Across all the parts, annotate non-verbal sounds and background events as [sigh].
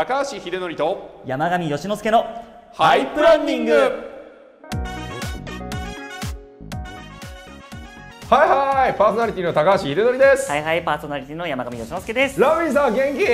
高橋秀則と山上義之助のハイプランニング。はいはいパーソナリティの高橋秀則です、はいはいパーソナリティの山上義之助です。ラミンさん元気？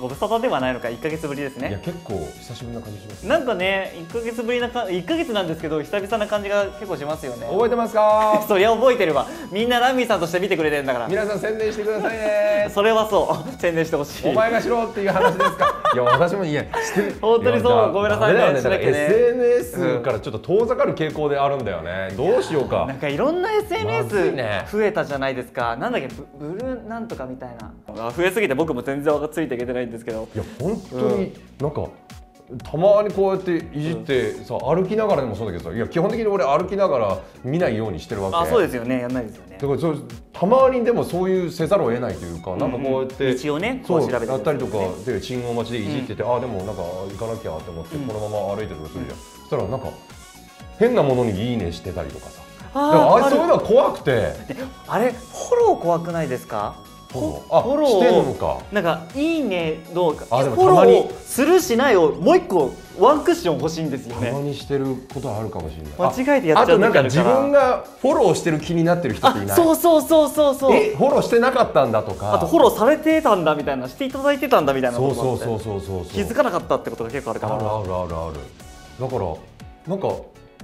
ご無沙汰ではないのか1ヶ月ぶりですいやね結構久しぶりな感じしますなんかね1ヶ月ぶりなか1ヶ月なんですけど久々な感じが結構しますよね。覚えてますか？[laughs] そりゃ覚えてるわ。みんなラミーさんとして見てくれてるんだから。皆さん宣伝してくださいね。それはそう。宣伝してほしい。お前がしろっていう話ですか？[laughs] いや私もいやしてる。本当にそう。ごめんなさいね。ねだね。SNS からちょっと遠ざかる傾向であるんだよね。どうしようか。なんかいろんな SNS ね。増えたじゃないですか、なんだっけブブルーなんとかみたいな。あ増えすぎて僕も全然ついていけてないんですけど。いや本当になんか、たまにこうやっていじってさ歩きながらでもそうだけどさいや基本的に俺歩きながら見ないようにしてるわけ。あそうですよね。やんないですよね。だからそうたまにでもそういうせざるを得ないというか、なんかこうやって道をねそうこう調べてやったりとかねで信号待ちでいじってて、ああでもなんか行かなきゃって思って、このまま歩いてるとするじゃん、そしたらなんか変なものにいいねしてたりとかさあそういうのは怖くて。あれフォロー怖くないですか？フォローしてんのか。なんかいいねどうか。あでもフォローするしないをもう一個ワンクッション欲しいんですよたまねにしてることはあるかもしれない。間違えてやっちゃう時あとなんか自分がフォローしてる気になってる人っていない？あそうそうそうそうそう。えフォローしてなかったんだとか。あとフォローされてたんだみたいなしていただいてたんだみたいなそうそうそうそうそう。気づかなかったってことが結構あるから。あるあるあるある。だからなんか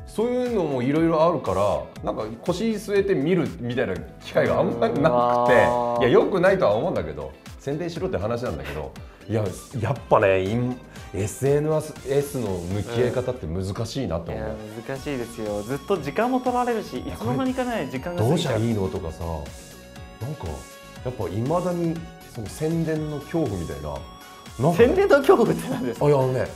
そういうのもいろいろあるからなんか腰据えて見るみたいな機会があんまりなくていやよくないとは思うんだけど宣伝しろって話なんだけどいややっぱね SNS の向き合い方って難しいなといや思う。難しいですよ。ずっと時間も取られるしいつの間にかね時間がどうしたらいいのとかさなんかやっぱいまだにその宣伝の恐怖みたいな。ね宣伝の恐怖って何ですか？あいやね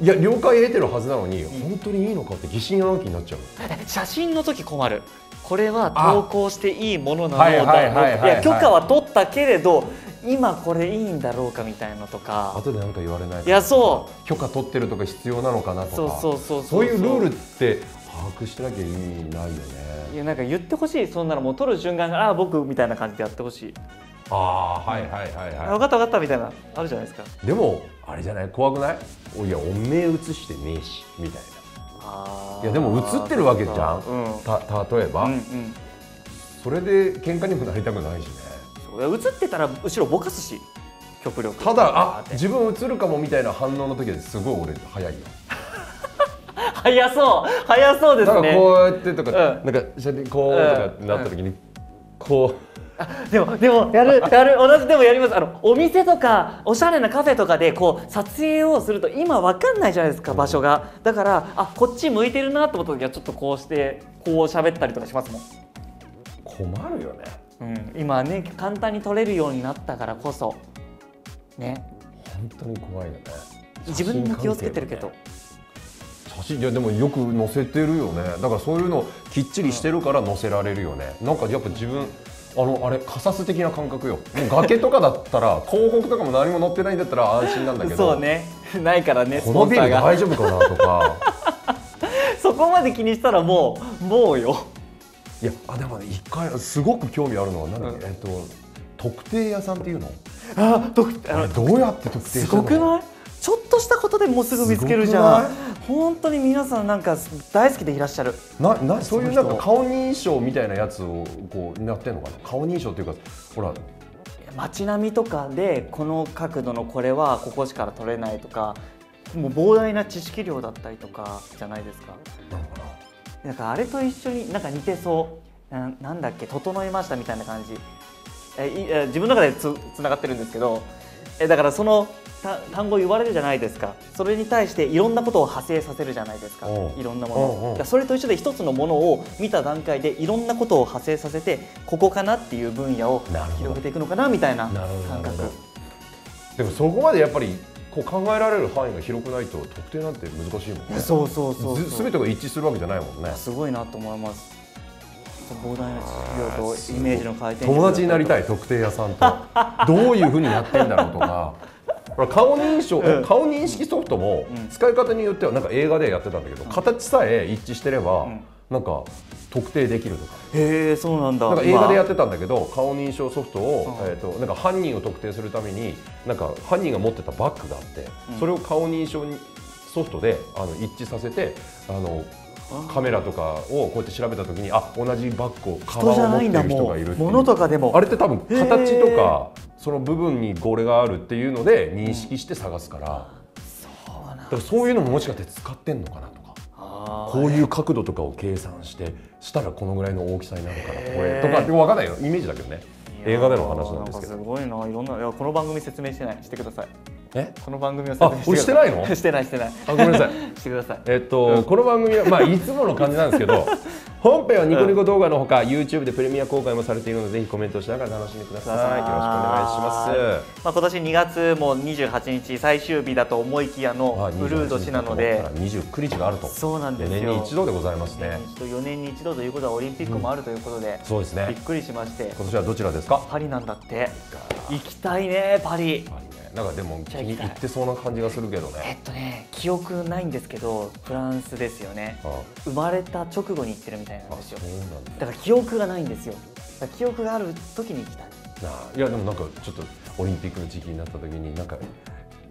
いや了解得てるはずなのに、本当にいいのかって疑心暗鬼になっちゃう。え写真の時困る。これは投稿していいものなのはいはいはいはいだはい。いや許可は取ったけれど今これいいんだろうかみたいなのとか。後で何か言われないいやそ許可取ってるとか必要なのかなとか。そうそうそうそういうルールって把握してなきゃ意味ないよね。いやなんか言ってほしい。そんなのもう取る瞬間がああ僕みたいな感じでやってほしい、ああはいはいはいあ分かった分かったみたいな。あるじゃないですか。でもあれじゃない？怖くない？おいやおめえ映してねえしみたいな。いやでも映ってるわけじゃん。うん。た例えば、うんうん。それで喧嘩にもなりたくないしね。映ってたら後ろぼかすし極力。ただあ自分映るかもみたいな反応の時ですごい俺早いよ。[laughs] 早そう。早そうですね。だからこうやってとか、うん。なんかこうとかなった時に、こうでもでもやるやる同じでもやります。あのお店とかおしゃれなカフェとかでこう撮影をすると今わかんないじゃないですか場所が。だからあこっち向いてるなと思った時はちょっとこうしてこう喋ったりとかしますもん、困るよね。うん、今ね簡単に撮れるようになったからこそ。ね。本当に怖いよね。自分も気をつけてるけど、写真いやでもよく載せてるよね。だからそういうのきっちりしてるから載せられるよね、なんかやっぱ自分あのあれカサス的な感覚よ。崖とかだったら広告とかも何も載ってないんだったら安心なんだけど。そうね。ないからねスこのビル大丈夫かなとか。[laughs] そこまで気にしたらもうもうよ。いやあでもね一回すごく興味あるのは何うん。えっと特定屋さんっていうの？あどあのどうやって特定すごくない？ちょっとしたことでもうすぐ見つけるじゃん。本当に皆さんなんか大好きでいらっしゃる。ななそういうなんか顔認証みたいなやつをこうなってんのかな？顔認証っていうかほら。街並みとかでこの角度のこれはここしか撮れないとかもう膨大な知識量だったりとかじゃないですか。なんかあれと一緒になんか似てそう。ななんだっけ？整いましたみたいな感じ。え自分の中でつつながってるんですけどえだからそのた単語言われるじゃないですか。それに対していろんなことを派生させるじゃないですか。いろんなものそれと一緒で一つのものを見た段階でいろんなことを派生させてここかなっていう分野を広げていくのかなみたいな感覚。でもそこまでやっぱりこう考えられる範囲が広くないと特定なんて難しいもんね。そうそうそうずそう。全てが一致するわけじゃないもんね。すごいなと思います膨大な知識量とイメージの回転友達になりたいい特定屋さんと。どういうふうにやってんだろうとか。顔認証、うん。顔認識ソフトもうん。使い方によってはなんか映画でやってたんだけど、形さえ一致してれば、うん。なんか特定できるとか。へえそうなんだ。なんか映画でやっってたんだけど顔認証ソフトを、うん。えー、となんか犯人を特定するためになんか犯人が持ってたバッグがあって、うん。それを顔認証にソフトであの一致させてあのカメラとかをこうやって調べた時にあ同じバッグをカバンを持ってる人がいるとかでも。あれって多分形とかその部分にこれがあるっていうので認識して探すから、そうなんだからそういうのももしかして使ってんのかなとか。こういう角度とかを計算してしたらこのぐらいの大きさになるからこれとかって分かんないよ。イメージだけどね。映画での話なんですけど。すごいな。いろんないやこの番組説明してない。してくださいえ？この番組を説明してないの？[laughs] してないしてない。あごめんなさい。[laughs] してください。えっと、この番組は、まあ、いつもの感じなんですけど [laughs] 本編はニコニコ動画のほか YouTube でプレミア公開もされているのでぜひコメントしながら楽しんでください。よろしくお願いします。まあ、今年2月も28日最終日だと思いきやのあウルー年なので。29日があると。そうなんですよ。年に一度でございます年ね。に一度4年に一度ということはオリンピックもあるということで、そうですね。びっくりしまして。今年はどちらですか？パリなんだって。行きたいねパリね。なんかでも行ってそうな感じがするけどえねっとね記憶ないんですけどフランスですよね。あ生まれた直後に行ってるみたいなんあですよ。そうなんだ。だから記憶がないんですよ。記憶がある時に行きたい。いやでもなんかちょっとオリンピックの時期になった時になんか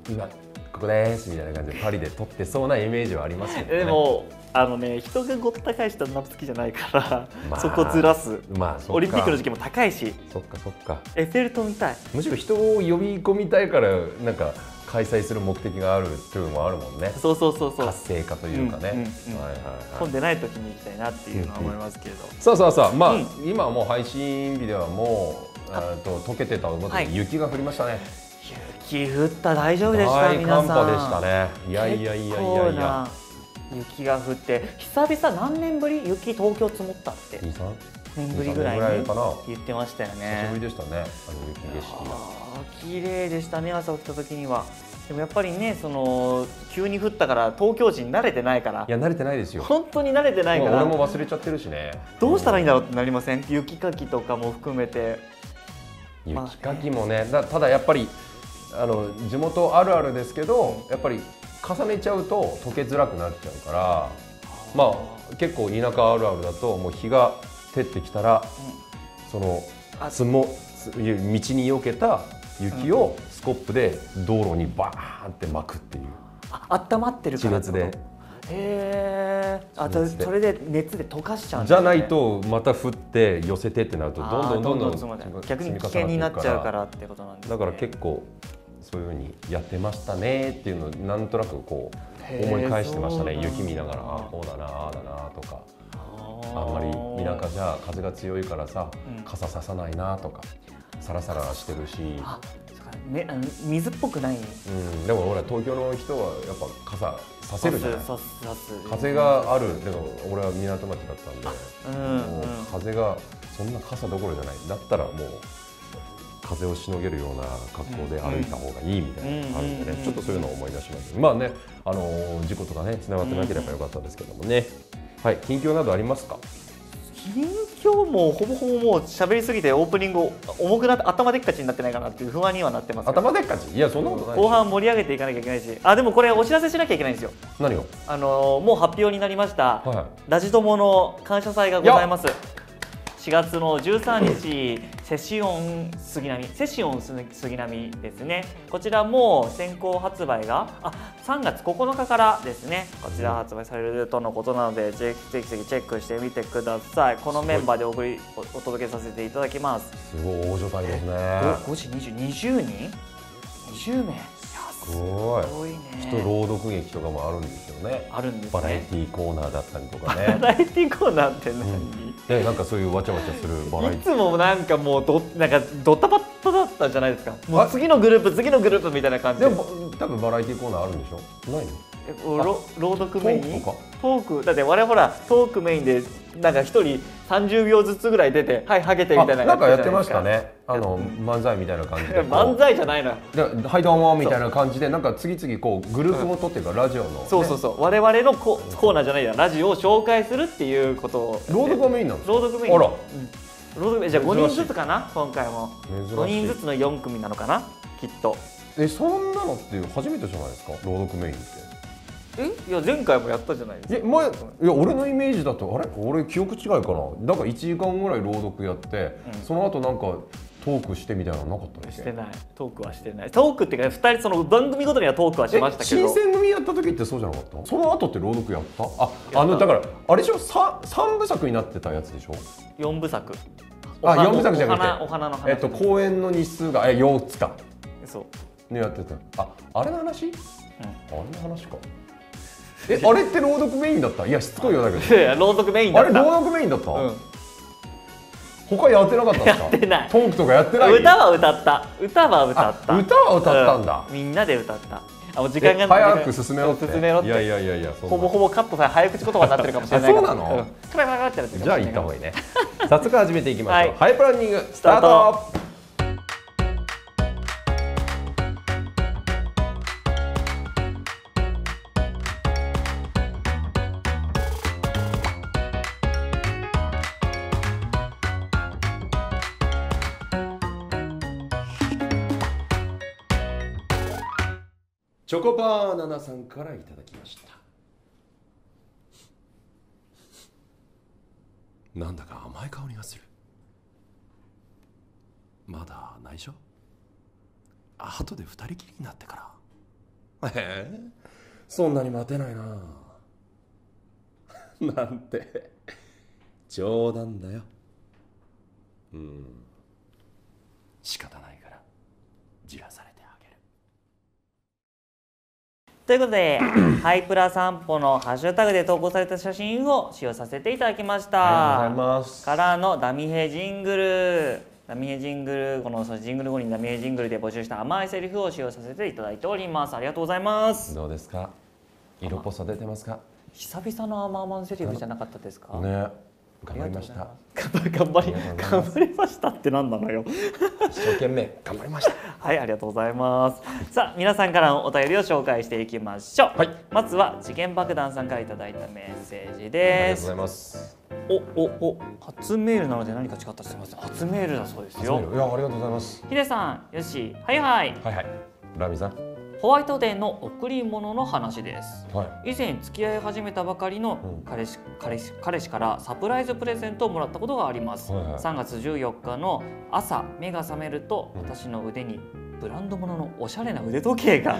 今ここですみたいな感じでパリで撮ってそうなイメージはありますけどね。でもあのね人がごった返したら好きじゃないから、まあそこずらす。まあオリンピックの時期も高いし。そっかそっか。エッフェル塔見たい。むしろ人を呼び込みたいからなんか開催する目的があるっていうのもあるもんね。そうそうそうそう。活性化というかね、混んでない時に行きたいなっていうのは思いますけれど、[laughs] さあさあさあまあ、うん。今はもう配信日ではもうあと溶けてた思ったはい。雪が降りましたね、雪降った。大丈夫でした大皆さん寒波でしたね。いやいやいやい結やいや雪が降って久々何年ぶり？雪東京積もったって。二三？年ぶりぐらいに言ってましたよ久しねぶりでしたね。あの雪景色が綺麗でしたね朝起きた時には。でもやっぱりねその急に降ったから東京人慣れてないから。いや慣れてないですよ。本当に慣れてないから。もう俺も忘れちゃってるしね。どうしたらいいんだろうってなりません？雪かきとかも含めて。まあ雪かきもねだただやっぱりあの地元あるあるですけどやっぱり重ねちゃうと溶けづらくなっちゃうからまあ結構田舎あるあるだともう日が照ってきたらそのあつもつ道に避けた雪をスコップで道路にバーンって巻くっていう。あ温まってるから地熱で。へえあ地熱で。それで熱で溶かしちゃうんじゃないとまた降って寄せてってなるとどんどんどんどん逆に危険になっちゃうからってことなんですね。だから結構そういうふうにやってましたねっていうのをなんとなくこう思い返してましたね雪見ながらあこうだなああだなとかあんまり田舎じゃ風が強いからさうん。傘ささないなとかサラサラしてるし、ねあの水っぽくない。うん、でもほら東京の人はやっぱ傘させるじゃない。風があるでも俺は港町だったんでうん風がそんな傘どころじゃない。だったらもう風をしのげるような格好で歩いた方がいいみたいなのがあるんでうん。ねちょっとそういうのを思い出しましたまあねあのー事故とかねつながってなければよかったですけどもね。はい。近況などありますか？近況もほぼほぼもう喋りすぎてオープニング重くなって頭でっかちになってないかなっていう不安にはなってます。頭でっかち？いやそんなことない後半盛り上げていかなきゃいけないし。あでもこれお知らせしなきゃいけないんですよ。何を？あのーもう発表になりました、はラジドモの感謝祭がございます4月の13日セシオン杉並セシオン杉並ですね。こちらも先行発売があ3月9日からですね。こちら発売されるとのことなのでぜひぜひチェックしてみてください。このメンバーでお送りおお届けさせていただきます。すごい大所帯ですね。5時20 20人？20名？すごい。人朗読劇とかもあるんですよね。あるんですバラエねティーコーナーだったりとか [laughs] バねラエティコーナーって何、でなんかそういうわちゃわちゃするバラエティ。いつもなんかもうどなんかドタバタだったじゃないですか？もう次のグループ次のグループみたいな感じで。でも多分バラエティーコーナーあるんでしょ？ないの？朗読メイン？トークとか。トーク？だって我々ほらトークメインでなんか一人30秒ずつぐらい出てはいハゲてみたいなあなんかやってましたね。あの、うん漫才みたいな感じで。[laughs] 漫才じゃないのよ。ではいどうもみたいな感じでなんか次々こうグループも取っていうか、ラジオの、ね、そうそうそう。我々のココーナーじゃないや。ラジオを紹介するっていうことを。朗読がメインなんですか？朗読メイン。あら。うん。朗読メイン。じゃあ5珍しい。人ずつかな？今回も。珍しい。5人ずつの4組なのかな？きっと。えそんなのって初めてじゃないですか？朗読メインってえ？いや前回もやったじゃないですか。え前いや俺のイメージだとあれ？俺記憶違いかな。だから1時間ぐらい朗読やって、うん。その後なんかトークしてみたいなのなかったしてない。トークはしてない。トークっていうかね2人その番組ごとにはトークはしましたけど。え新選組やった時ってそうじゃなかった？その後って朗読やった？ああのだからあれでしょ？3, 三部作になってたやつでしょ？4部作。あお花4部作じゃなくて。お花お花の話。えっと公演の日数がえ4つか。そう、ねやってた。ああれの話？うん。あれの話かえあれって朗読メインだった？いやしつこいようだけいやいや朗読メインだった。れ朗読メインだった、うん。他やってなかったんですか？やってない。トークとかやってない？歌は歌った。歌は歌った。あ歌は歌ったんだ。うみんなで歌った。あもう時え間が早く進めろって。進めろって。いやいやいやいやそんな。ほぼほぼカットされ早口言葉になってるかもしれないから。あそうなの？ん。カラカラカラってなってるじゃあ行った方がいいね。早速始めていきましょう、はい。ハイプランニングスタートチョコバナナさんからいただきました。なんだか甘い香りがする。まだ内緒？後で二人きりになってから。へえ？そんなに待てないな。[laughs] なんて。冗談だよ。うん。仕方ないから。じらされてあげるということで [clears throat] ハイプラ散歩のハッシュタグで投稿された写真を使用させていただきました。ありがとうございます。からのダミヘジングル。ダミヘジングルこのジングル後にダミヘジングルで募集した甘いセリフを使用させていただいております。ありがとうございます。どうですか？色っぽさ出てますか？久々の甘々セリフじゃなかったですか？ね頑張りました。頑張り頑張り頑張りましたって何なのよ。一生懸命頑張りました。[laughs] はいありがとうございます。さあ皆さんからのお便りを紹介していきましょう、はい。まずは次元爆弾さんからいただいたメッセージありがですとうございます。おおお初メールなので何か違ったらすみません。初メールだそうですいやよありがとうございます。ヒデさんよしはいはいはいはいラミさんホワイトデーの贈り物の話です。はい。以前付き合い始めたばかりのうん。彼氏,、彼氏彼氏からサプライズプレゼントをもらったことがあります、はいはい。3月14日の朝目が覚めるとうん。私の腕にブランド物のおしゃれな腕時計が。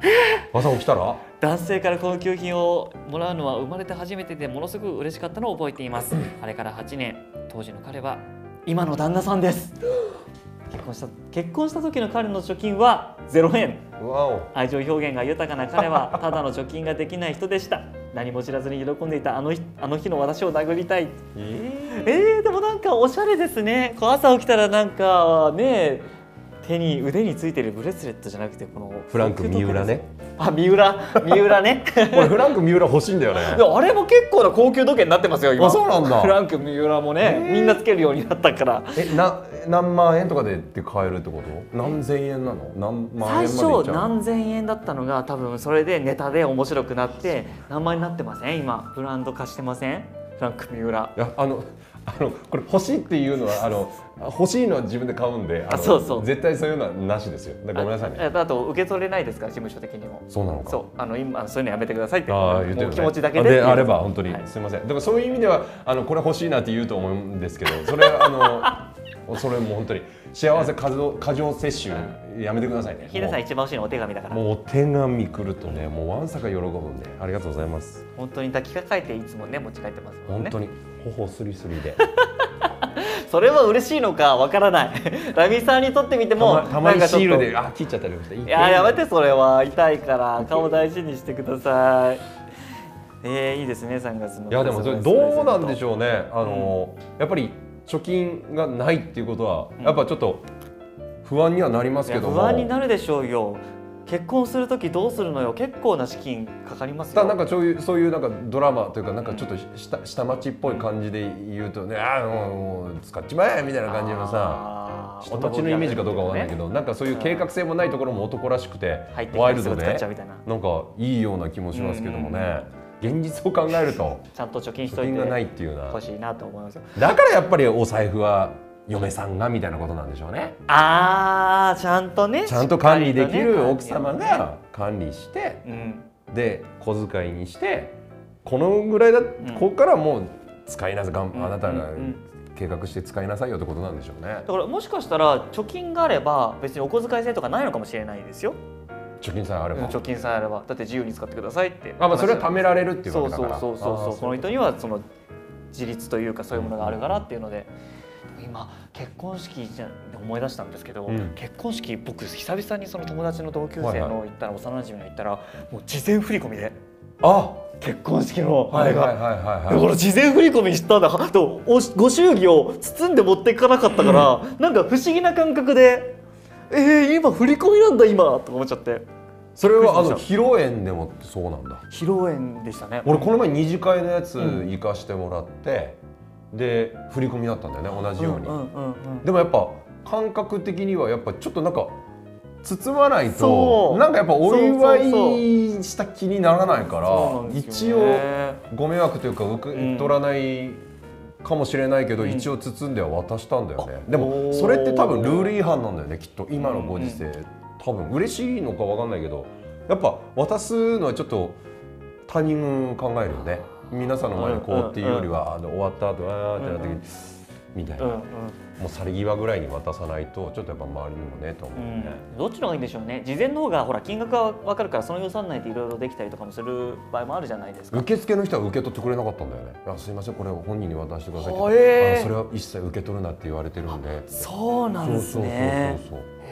[laughs] 朝起きたら？男性から高級品をもらうのは生まれて初めてでものすごく嬉しかったのを覚えています。[laughs] あれから8年当時の彼は今の旦那さんです [laughs] 結婚した結婚した時の彼の貯金は0円。わお。愛情表現が豊かな彼はただの貯金ができない人でした。何も知らずに喜んでいたあの日あの日の私を殴りたい。ええー、でもなんかおしゃれですね。こう朝起きたらなんかね手に腕についてるブレスレットじゃなくてこのフランク三浦ね。あ三浦？[laughs] 三浦ね？俺フランク三浦欲しいんだよね。あれも結構な高級時計になってますよ今。あそうなんだ。フランク三浦もね、みんなつけるようになったから。えな何万円とかでって買えるってこと？何千円なの？何万最円までいっ初何千円だったのが多分それでネタで面白くなって何万円になってません？今ブランド化してません？フランク三浦。いやあのあのこれ欲しいっていうのはあの欲しいのは自分で買うんであそうそう。絶対そういうのはなしですよ。ごめんなさいね。ああと受け取れないですか？ら事務所的にも。そうなのか。そう。あの今そういうのやめてくださいって。ああ言ってる、ね、気持ちだけで。あれば本当に、はいすみません。でもそういう意味ではあのこれ欲しいなって言うと思うんですけどそれあの [laughs] それもう本当に幸せ過剰過剰摂取やめてくださいね。ヒデさん一番欲しいのはお手紙だから。もうもうお手紙来るとねもうわんさか喜ぶんでありがとうございます。本当に。抱きかかえていつもね持ち帰ってますもんね。本当に頬すりすりで。[laughs] それは嬉しいのかわからない。[laughs] ラミさんにとってみてたもまたまにシールであ切っちゃったりして。いいややめてそれは。痛いから顔大事にしてください。[laughs] えー、いいですね3月のいやでもそれどうなんでしょょうね。あの、やっぱり貯金がないっていうことは、うん。やっぱちょっと不安にはなりますけども。不安になるでしょうよ結婚する時どうするのよ？結構な資金かかりますよ。なんかそういうそういうなんかドラマというかなんかちょっと下下町っぽい感じで言うとね、ああもう使っちまえみたいな感じのさ下町のイメージかどうかわかんないけど、なんかそういう計画性もないところも男らしくて入ってきワイルドでな。なんかいいような気もしますけどもね。現実を考えると [laughs] ちゃんと貯金しといて。ないっていうのは欲しいなと思いますよ。だからやっぱりお財布は嫁さんがみたいなことなんでしょうね。あーちゃんとねちゃんと管理できる奥様が管理してうん。で小遣いにしてこのぐらいだ、ここからもう使いなさい、あなたが計画して使いなさいよってことなんでしょうね。だからもしかしたら貯金があれば別にお小遣い制とかないのかもしれないですよ。貯金さえあれば、貯金さえあれば。だって自由に使ってくださいって。あまあそれは貯められるっていうそうそうわけだから。そうそうそうあーこの人にはその自立というかそういうものがあるからっていうので、今結婚式じゃ思い出したんですけど、うん。結婚式僕久々にその友達の同級生はいはい。の行ったら、幼馴染の行ったらもう事前振り込みであ！結婚式のあれが。はいはいはいはいだはい。から事前振り込みしたんだでもおご祝儀を包んで持っていかなかったから、なんか不思議な感覚でえー、今振り込みなんだ今と思っちゃって。それはあの披露宴でもそうなんだ。披露宴でしたね。俺この前二次会のやつうん。行かしてもらって、で振り込みだったんだよね同じように、うんうんうんうん。でもやっぱ感覚的にはやっぱちょっとなんか包まないとなんかやっぱお祝いした気にならないからそうなんです一応ご迷惑というか受け取らないかもしれないけど、うん。一応包んでは渡したんだよね、あでもそれって多分ルール違反なんだよねきっと。今のご時世、多分嬉しいのかわかんないけどやっぱ渡すのはちょっとタイミング考えるよね皆さんの前にこうっていうよりは、あの終わった後あーってなった時に、みたいな、もう去り際ぐらいに渡さないとちょっとやっぱ周りにもねと思うよね、どっちの方がいいんでしょうね。事前の方がほら金額が分かるからその予算内でいろいろできたりとかもする場合もあるじゃないですか。受付の人は受け取ってくれなかったんだよね「いやすいませんこれ本人に渡してください」ってはえー。それは一切受け取るな」って言われてるんで。そうなんですね。そうそうそうそう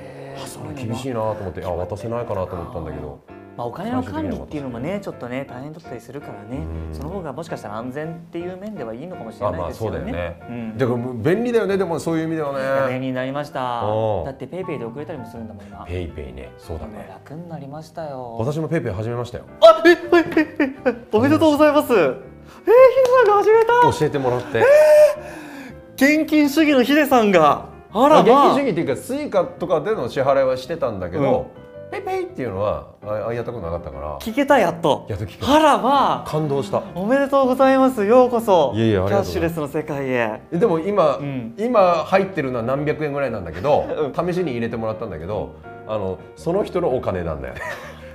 あそれ厳しいなと思ってあ渡せないかなと思ったんだけどまあ、お金の管理っていうのもねちょっとね大変だったりするからね。うん。その方がもしかしたら安全っていう面ではいいのかもしれないですよね。だよね、うん。だか便利だよね。でもそういう意味ではね。便利になりました。うん。だって PayPay で送れたりもするんだもん今 PayPay ね。そうだね。楽になりましたよ。私も PayPay 始めましたよ。あええええおめでとうございます。えー、ヒデさんが始めた。教えてもらって。現金主義のヒデさんが。あら現金まあ。主義っていうか Suica とかでの支払いはしてたんだけど、 PayPay っていうのはああやったことなかったから。聞けたやっと。やっと聞けた。あらまあ感動した。おめでとうございますようこそ。いえいえありキャッシュレスの世界へ。でも今、うん。今入ってるのは何百円ぐらいなんだけど、[laughs] う試しに入れてもらったんだけどあのその人のお金なんだよね。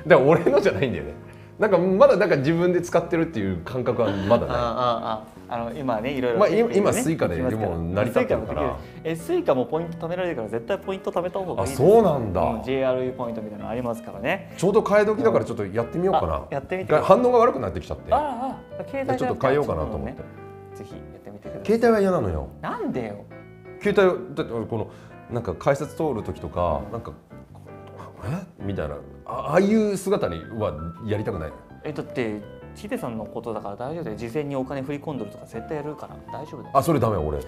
だから俺のじゃないんだよねなんかまだなんか自分で使ってるっていう感覚はまだない。ああの今ねいろいろ、まあ今 Suica でもう成り立ってるから。え Suica もポイント貯められるから絶対ポイント貯めた方がいいあそうなんだ。JRE ポイントみたいなのありますからね。ちょうど替え時だからちょっとやってみようかな。あやってみて反応が悪くなってきちゃって。あああ携帯でちょっと変えようかなと思って、ねぜひやってみてください。携帯は嫌なのよ。なんでよ。携帯だって俺このなんか改札通る時とか、なんかえ？みたいな。あああいう姿にはやりたくないえだってヒデさんのことだから大丈夫だよ。事前にお金振り込んどるとか絶対やるから。大丈夫だよ。あそれダメ俺。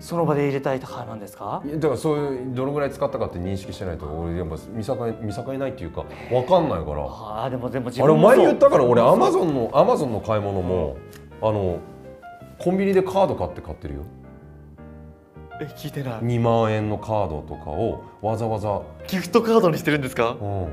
その場で入れたい派なんですか？いやだからそういうどのぐらい使ったかって認識してないと俺やっぱ見境見境ないっていうかわかんないから。ああでもでも自あれ分もそう。前言ったから俺アマゾンンのアマゾンの買い物も、あのコンビニでカード買って買ってるよえ聞いてない。2万円のカードとかをわざわざ、ギフトカードにしてるんですかうん、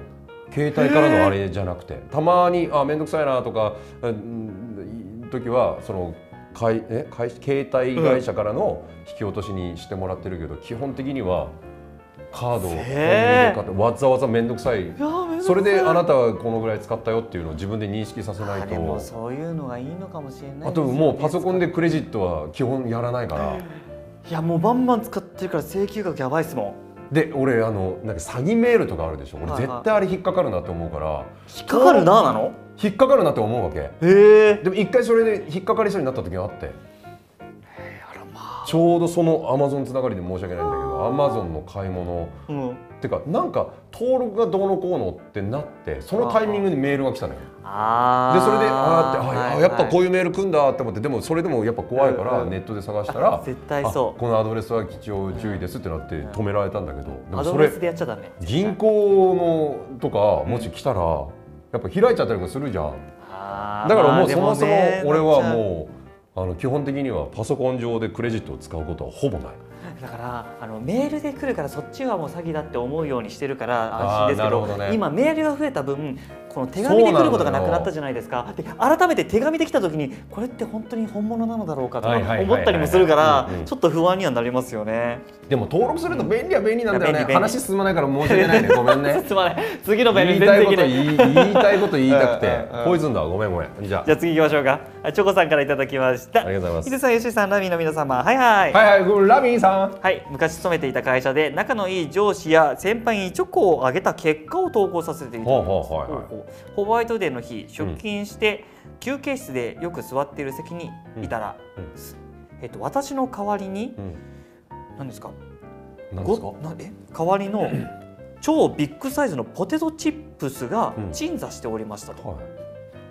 携帯からのあれじゃなくて。たまにあ面倒くさいなとかうん時はそのかいえかい携帯会社からの引き落としにしてもらってるけど、基本的にはカードをコンビニで買ってわざわざ面倒くさい。いやーめんどくさい。それであなたはこのぐらい使ったよっていうのを自分で認識させないあでもとそういうのがいいのかもしれないあともうパソコンでクレジットは基本やらないからいやもうバンバン使ってるから請求額やばいっすもん。で俺あのなんか詐欺メールとかあるでしょ。俺はいはい。絶対あれ引っかかるなって思うから。引っかかるななの？引っかかるなって思うわけ。へえ。でも一回それで引っかかりそうになった時があって。あらまちょうどそのアマゾンつながりで申し訳ないんだけどアマゾンの買い物あうん。ってかなんか登録がどうのこうのってなってそのタイミングでメールが来たのよ。あでそれであーってあ、やっぱこういうメール来んだって思ってでもそれでもやっぱ怖いからネットで探したら、[laughs] 絶対そう。あこのアドレスは貴重注意ですってなって止められたんだけどでもそれアドレスでやっちゃダメ。銀行のとかもし来たらやっぱ開いちゃったりとかするじゃん。だからもうそもそもね俺はもうあの基本的にはパソコン上でクレジットを使うことはほぼないだからあのメールで来るからそっちはもう詐欺だって思うようにしてるから安心ですけどどね。今メールが増えた分この手紙で来ることがなくなったじゃないですか。で改めて手紙で来た時にこれって本当に本物なのだろうかとか思ったりもするからちょっと不安にはなりますよね。でも登録すると便利は便利なんだよね、便利便利。話進まないから申し訳ないね。[laughs] ごめんね。すまない。次のメール言いたいこと言いたいこと言いたくて。[laughs] うんうんポイズンだごめんごめん。じゃあ。次行きましょうか。はいチョコさんからいただきました。ありがとうございます。ヒデさん、ヨシさん、ラミーの皆様。はいはい。あはいはいラミーさん。はい、昔勤めていた会社で仲のいい上司や先輩にチョコをあげた結果を投稿させていただきます、ホワイトデーの日出勤して、休憩室でよく座っている席にいたら、えっと、私の代わりにうん何ですか？何ですか？ごなえ？代わりの [clears throat] 超ビッグサイズのポテトチップスがうん。鎮座しておりましたと、はい。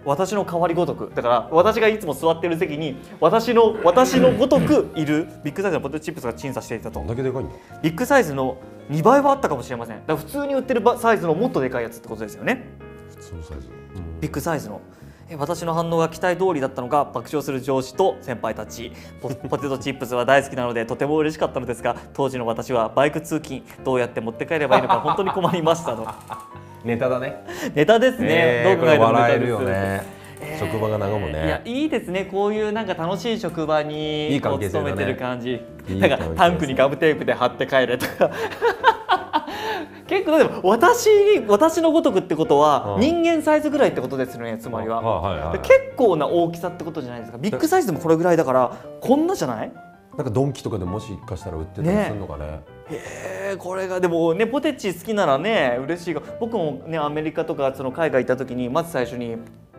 私の代わりごとく。だから私がいつも座っている席に私の私のごとく [clears throat] いるビッグサイズのポテトチップスが鎮座していたと。どんだけでかいんだ？ビッグサイズの2倍はあったかもしれません。だから普通に売ってるばサイズのもっとでかいやつってことですよね。普通のサイズ。ビッグサイズの。え私の反応が期待通りだったのか爆笑する上司と先輩たち。ポポテトチップスは大好きなのでとても嬉しかったのですが当時の私はバイク通勤どうやって持って帰ればいいのか本当に困りましたと。[laughs] ネタだね。ネタですね、えーどう考えてもネタでするよね。えー職場が和むね。いやいいですね。こういうなんか楽しい職場に勤めてる感じ。いいなんかタンクにガムテープで貼って帰れとか結構でも私に私のごとくってことはうん。人間サイズぐらいってことですよねつまりは。はいはいはい。で結構な大きさってことじゃないですか。ビッグサイズでもこれぐらいだからこんなじゃない？なんかドンキとかでもしかしたら売ってたりするのかね。へえこれがでもねポテチ好きならね嬉しいが僕もねアメリカとかその海外行った時にまず最初に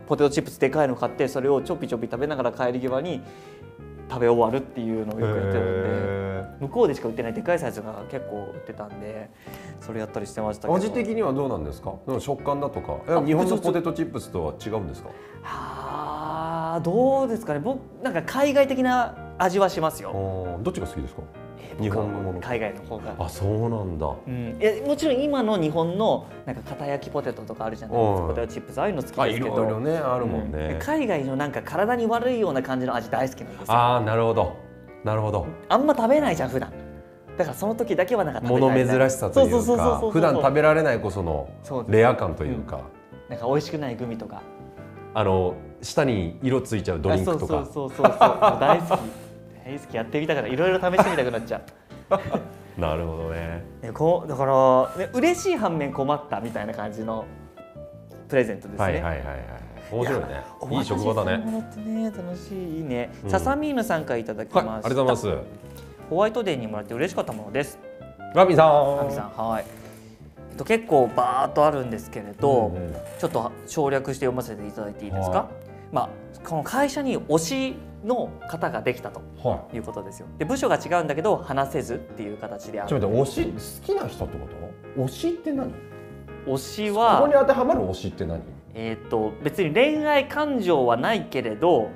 ポテトチップスでかいの買ってそれをちょぴちょぴ食べながら帰り際に食べ終わるっていうのをよくやってたんでへ向こうでしか売ってないでかいサイズが結構売ってたんでそれやったりしてましたけど。ー味的にはどうなんですか？食感だとか。日本のポテトチップスとは違うんですか？はあどうですかね。僕なんか海外的な味はしますあよ、ーどっちが好きですか？えー日本のもの海外の方があそうなんだ。うん、いやもちろん今の日本のなんか片焼きポテトとかあるじゃないですうんかポテトチップスああいうの好きですけど。ろいろねあるもんうんね海外のなんか体に悪いような感じの味大好きなんですよ。ああなるほど。なるほど。あんま食べないじゃん普段。だからその時だけはなんか食べた物珍しさといそうか普段食べられないこそのレア感というか。なんか美味しくないグミとか。あの舌に色ついちゃうドリンクとか。あそうそうそうそうそう大好き大好きやってみたからいろいろ試してみたくなっちゃう。[laughs] なるほどね。ねこうだから、ね、嬉しい反面困ったみたいな感じのプレゼントですね。はいはいはいはい。面白いね。いい職場だね。ね楽しい。いいね、うん。ササミーヌさんからいただきはいました、ありがとうございます。ホワイトデーにもらって嬉しかったものです。ラミさん。ラミさんはい。えっと結構バーっとあるんですけれど、うんうん。ちょっと省略して読ませていただいていいですか、はいまあこの会社に推しの方ができたとはい。うことですよ。で部署が違うんだけど話せずっていう形であいちょっると推し好きな人ってこと？推しって何？こ推しこはに当てはまる推しって何？えー、と別に恋愛感情はないけれど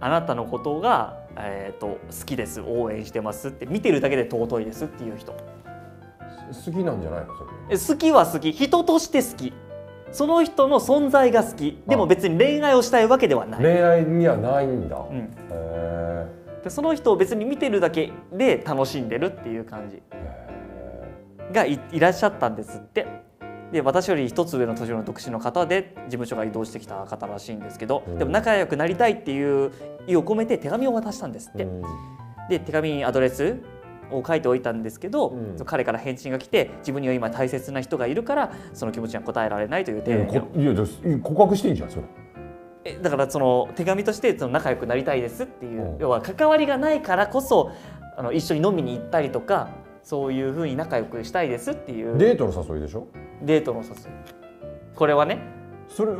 あなたのことが、えー、と好きです応援してますって見てるだけで尊いですっていう人。好きなんじゃないの？それ。え好きは好き。人として好きその人の存在が好き。でも別に恋愛をしたいわけではない、恋愛にはないんだ、へうん、えでその人を別に見てるだけで楽しんでるっていう感じ。がいいらっしゃったんですって。で私より一つ上の年上の独身の方で事務所が移動してきた方らしいんですけど、うん。でも仲良くなりたいっていう意を込めて手紙を渡したんですって、うん。で手紙にアドレスを書いておいたんですけど、うん。彼から返信が来て自分には今大切な人がいるからその気持ちには応えられないといういや提言いやじゃあ告白してんじゃんそれ。えだからその手紙としてその仲良くなりたいですっていう、うん。要は関わりがないからこそあの一緒に飲みに行ったりとかそういうふうに仲良くしたいですっていう。デートの誘いでしょ？デートの誘い。これはね。それ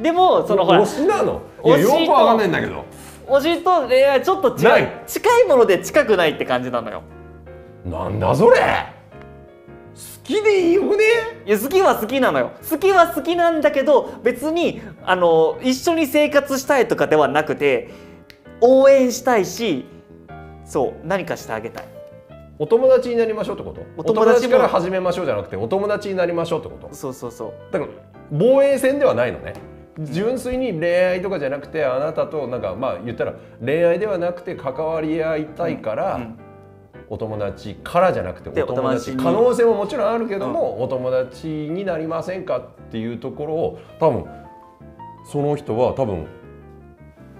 でもそのほら推しなの？いやよくわかんないんだけど。推しと恋愛ちょっと近い。近いもので近くないって感じなのよなんだそれ。好きでいいよね。いや好きは好きなのよ。好きは好きなんだけど別にあの一緒に生活したいとかではなくて応援したいしそう何かしてあげたい。お友達になりましょうってこと？おお友達から始めましょうじゃなくてお友達になりましょうってこと？そうそうそう。だから防衛戦ではないのね。純粋に恋愛とかじゃなくてあなたとなんかまあ言ったら恋愛ではなくて関わり合いたいから、うんお友達からじゃなくてでお友達可能性ももちろんあるけども、お友達になりませんかっていうところを多分その人は多分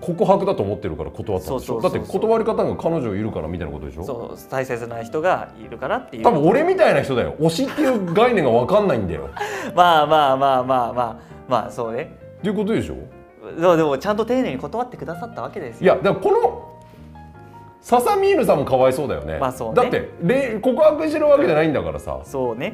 告白だと思ってるから断ったんでしょ？だそうそうそうそう。って断り方が彼女いるからみたいなことでしょ？そう大切な人がいるからっていう。多分俺みたいな人だよ。推しっていう概念が分かんないんだよ。[laughs] まあまあまあまあまあ。まあそうね。っていうことでしょ？でもでもちゃんと丁寧に断ってくださったわけですよ。いやだからこのササミーヌさんもかわいそうだよね,、まあそうね。だってれ告白してるわけじゃないんだからさ。そうね。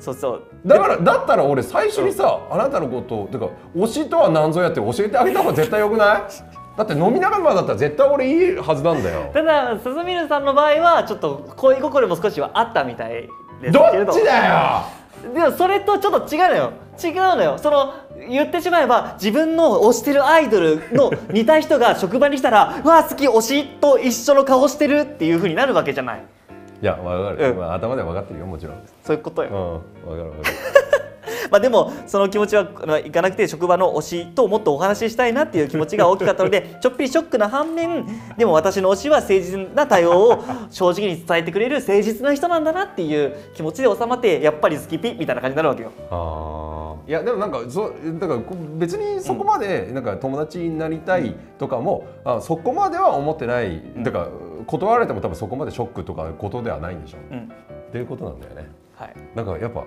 そうそう。だからだったら俺最初にさ、あなたのことをてか推しとは何ぞやって教えてあげた方が絶対よくない？[laughs] だって飲み仲間だったら絶対俺いいはずなんだよ。ただスズミルさんの場合はちょっと恋心も少しはあったみたいですどけれどっちだよでもそれとちょっと違うのよ。違うのよ。その言ってしまえば自分の推してるアイドルの似た人が職場に来たら「[laughs] うわ好き推し!」と一緒の顔してるっていうふうになるわけじゃない。いや分かる、うん。まあ、頭では分かってるよもちろん。そういうことよ、うん。分かる分かる [laughs] まあでもその気持ちはいかなくて職場の推しともっとお話ししたいなっていう気持ちが大きかったので [laughs] ちょっぴりショックな反面でも私の推しは誠実な対応を正直に伝えてくれる誠実な人なんだなっていう気持ちで収まってやっぱり好きピみたいな感じになるわけよ。あー。いやでもなんかそだから別にそこまでなんか友達になりたいとかも、あそこまでは思ってない、だから断られても多分そこまでショックとかことではないんでしょ、うん。っていうことなんだよね。はい。なんかやっぱ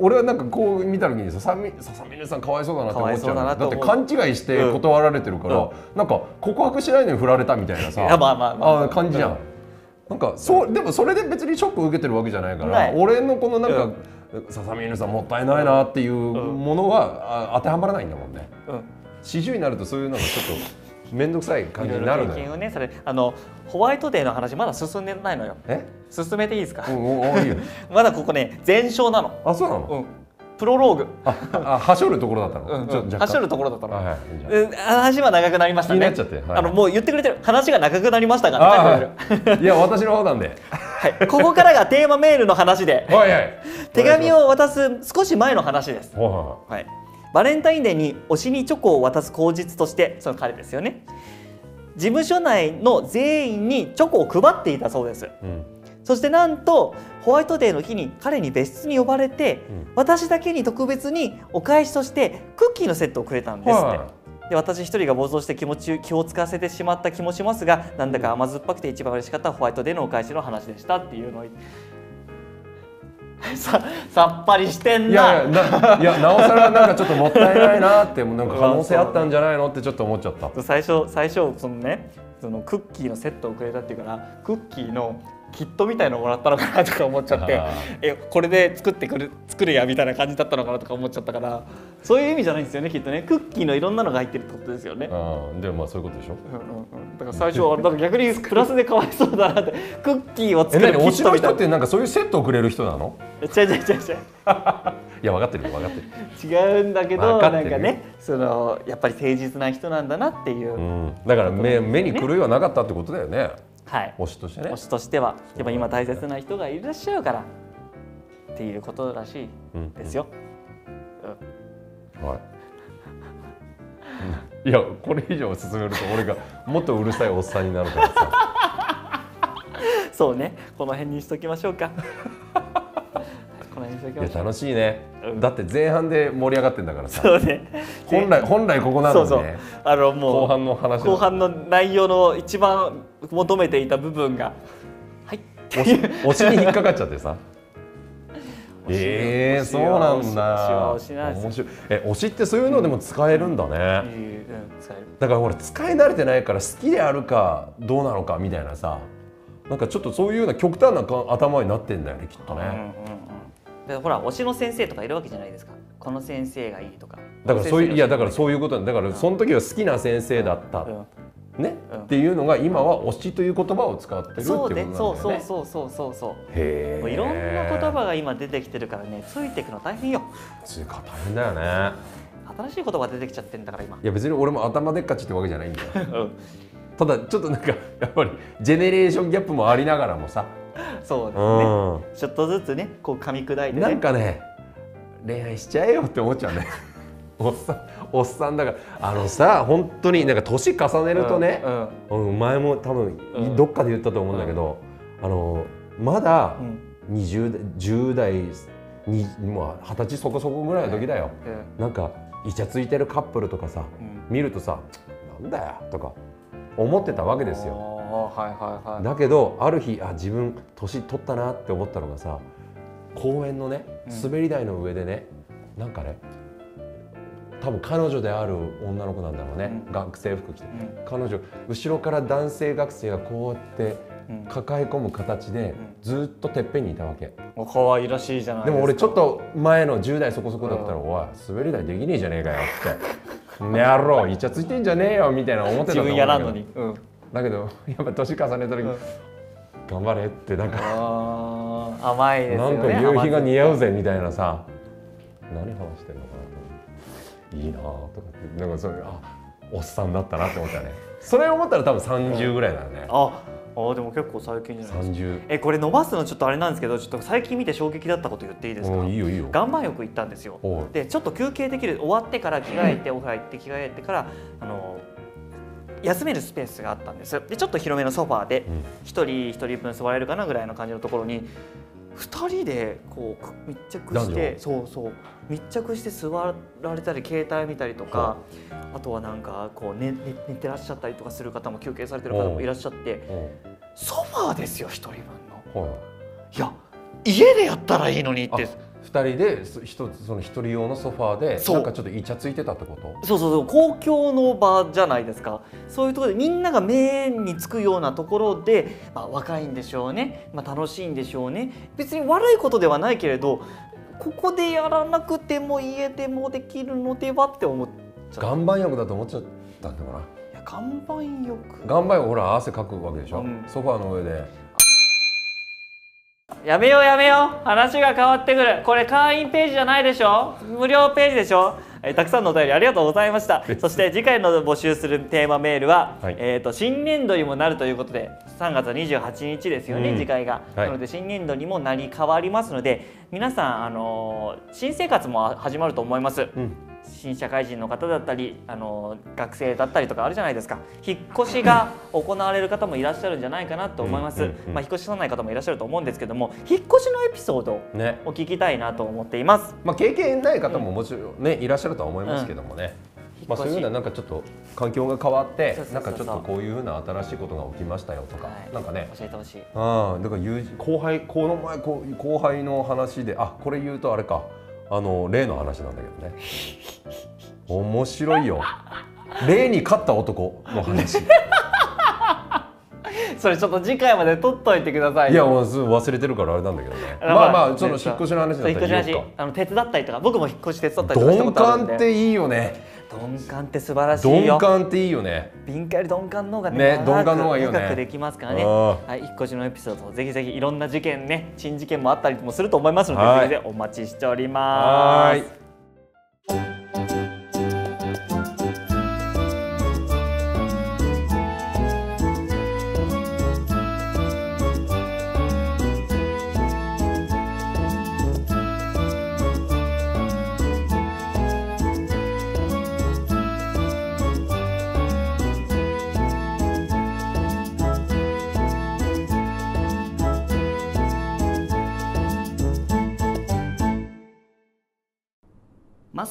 俺はなんかこう見た時にささみささみねさんかわいそうだなって思っちゃう。だなとだって勘違いして断られてるから、うん。なんか告白しないのに振られたみたいなさ [laughs] まあまあまああ。感じじゃん、うん。なんかそうでもそれで別にショック受けてるわけじゃないから、俺のこのなんか、ささみねさんもったいないなっていうものは、あ当てはまらないんだもんね。うん。四十になるとそういうのがちょっと面倒くさい感じにいろいろなるのよ経験をねそれあのホワイトデーの話まだ進んでないのよ。え？進めていいですか、うんうんうんいいよ。[laughs] まだここね前哨なの、あそうなの、うん、プロローグ、ああはしょるところだったの、うんちょっと若干走るところだったの、はい話は長くなりましたね。気になっちゃってはい。あのもう言ってくれてる話が長くなりましたがって書いいや私の方なんで。はい、ここからがテーマメールの話で。はいはい。手紙を渡す少し前の話です、はいははい、バレンタインデーに推しにチョコを渡す口実としてその彼ですよね。事務所内の全員にチョコを配っていたそうです。いうん。そしてなんとホワイトデーの日に彼に別室に呼ばれて、うん。私だけに特別にお返しとしてクッキーのセットをくれたんですって、はで私一人が暴走して気持ち気を使わせてしまった気もしますがなんだか甘酸っぱくて一番嬉しかったホワイトデーのお返しの話でしたっていうのを [laughs] ささっぱりしてんいなやいやな [laughs] いやなおさらなんかちょっともったいないなってもうなんか可能性あったんじゃないのってちょっと思っちゃった。最初最初そのねそのクッキーのセットをくれたっていうからクッキーのキットみたいのもらったのかなとか思っちゃってあえこれで作ってくる作るやみたいな感じだったのかなとか思っちゃったからそういう意味じゃないんですよねきっとね。クッキーのいろんなのが入ってるってことですよね。うんでもまあそういうことでしょ。うんうんうん。だから最初はだから逆にプラスでかわいそうだなってクッキーをえ作るキットみたいな。てなんかそういうセットをくれる人なの？違う違う違う違う。[laughs] いや分かってるよ分かってる。違うんだけどなんかねそのやっぱり誠実な人なんだなっていう、うん。だから目目に狂いはなかったってことだよねはい。推しとしてね。推しとしてはやっぱ今大切な人がいらっしゃるからっていうことらしうんいですよ。はい。いやこれ以上進めると俺がもっとうるさいおっさんになるからさ。[laughs] そうね。この辺にしときましょうか。この辺にしときいや。楽しいね。うん。だって前半で盛り上がってんだからさ。そうね。本来本来ここなそうそう。のにねあのもう後半の話だ後半の内容の一番求めていた部分が。はい。推しに引っかかっちゃってさ。[laughs] えー、そうなんだ。面白いえ推しってそういうのでも使えるんだね、うんだから俺使い慣れてないから好きであるかどうなのかみたいなさなんかちょっとそういうような極端なか頭になってんだよねきっとね、うんうんほら推しの先生とかいるわけじゃないですか。この先生がいいとか。だからそういういやだからうそういうことだだからその時は好きな先生だった、ん。ね、うん。っていうのが今は推しという言葉を使ってるっていうことそうねなんだよね。そうそうそうそうそうそうへえ。もういろんな言葉が今出てきてるからね。ついていくの大変よ。つうか大変だよね。新しい言葉が出てきちゃってんだから今。いや別に俺も頭でっかちってわけじゃないんだよ。[laughs] うん。ただちょっとなんかやっぱりジェネレーションギャップもありながらもさ、[laughs] そうですうねちょっとずつねこう噛み砕いてん、なんねかね恋愛しちゃえよって思っちゃうね。[laughs] おっさんおっさんだから。あのさ本当になんか年重ねるとね、うんうん。前も多分、うん。どっかで言ったと思うんだけど、あのまだうん。20代10代二十歳そこそこぐらいの時だよ、うん。なんかイチャついてるカップルとかさうん。見るとさなんだよとか思ってたわけですよ。よはいはいはい。だけどある日あ自分年取ったなって思ったのがさ公園のねうん。滑り台の上でね、なんかね多分彼女である女の子なんだろうね、うん。学生服着て。うん。彼女後ろから男性学生がこうやってうん。抱え込む形でずっとてっぺんにいたわけ。お可愛らしいじゃないでも俺ちょっと前の10代そこそこだったら「おい滑り台できねえじゃねえかよ」って「ねやろうイチャついてんじゃねえよ」みたいな思ってた自分やらんのに。うんだけど [laughs] やっぱ年重ねた時、うん。頑張れってなんか甘いですよねなんか夕日が似合うぜぜみたいなさ何話してんのかなと思っていいなあとかってなんかそれあおっさんだったなって思ったね。それ思ったら多分30ぐらいだよね。ああでも結構最近じゃないですか。30えこれ伸ばすのちょっとあれなんですけどちょっと最近見て衝撃だったこと言っていいですか？うんいいよいいよ。岩盤浴行ったんですよ。でちょっと休憩できる。終わってから着替えてお風呂入って着替えてからあの休めるスペースがあったんです。でちょっと広めのソファーでうん。一人一人分座れるかなぐらいの感じのところに2人でこうく密着してそうそう。密着して座られたり携帯見たりとかあ。とはなんかこう寝寝寝てらっしゃったりとかする方も休憩されてる方もいらっしゃってうん。ソファーですよ一人分の。はい。いや家でやったらいいのにって二人です一つその一人用のソファーでなんかちょっとイチャついてたってこと？そうそうそう公共の場じゃないですか。そういうところでみんなが目につくようなところで、まあ、若いんでしょうね、まあ、楽しいんでしょうね。別に悪いことではないけれどここでやらなくても家でもできるのではって思っちゃう。岩盤浴だと思っちゃったんだかな。いや岩盤浴。岩盤浴ほら汗かくわけでしょ、うん。ソファーの上でやめようやめよう。話が変わってくる。これ会員ページじゃないでしょ？無料ページでしょ？えーたくさんのお便りありがとうございました。そして次回の募集するテーマメールは、はい。えー、と新年度にもなるということで3月28日ですよね、うん。次回が、はい。なので新年度にもなり変わりますので皆さん、あのー新生活も始まると思います、うん新社会人の方だったり、あの学生だったりとかあるじゃないですか。引っ越しが行われる方もいらっしゃるんじゃないかなと思います、うんうんうんまあ、引っ越しさない方もいらっしゃると思うんですけども引っ越しのエピソードをね。お聞きたいなと思っています。まあ経験ない方ももちろんね、いらっしゃるとは思いますけどもね、まあ、そういうふうななんかちょっと環境が変わってなんかちょっとこういうふうな新しいことが起きましたよとか、はい。なんかね。教えてほしい。ああだから友人後輩この前こう後輩の話であこれ言うとあれかあの例の話なんだけどね。面白いよ。例に勝った男の話。[laughs] それちょっと次回まで取っといてくださいいやもう忘れてるからあれなんだけどね。まあまあその引っ越しの話だったそう引っ越しの話。あの手伝ったりとか僕も引っ越し手伝ったりとかしたこ鈍とあるんで。感っていいよね鈍感って素晴らしいよ。鈍感っていいよね。敏感より鈍感の方がねね鈍感の方がいいよね。できますからね。あはい、引っ越しのエピソードをぜひぜひいろんな事件ね珍事件もあったりもすると思いますので、はい。ぜひぜひお待ちしております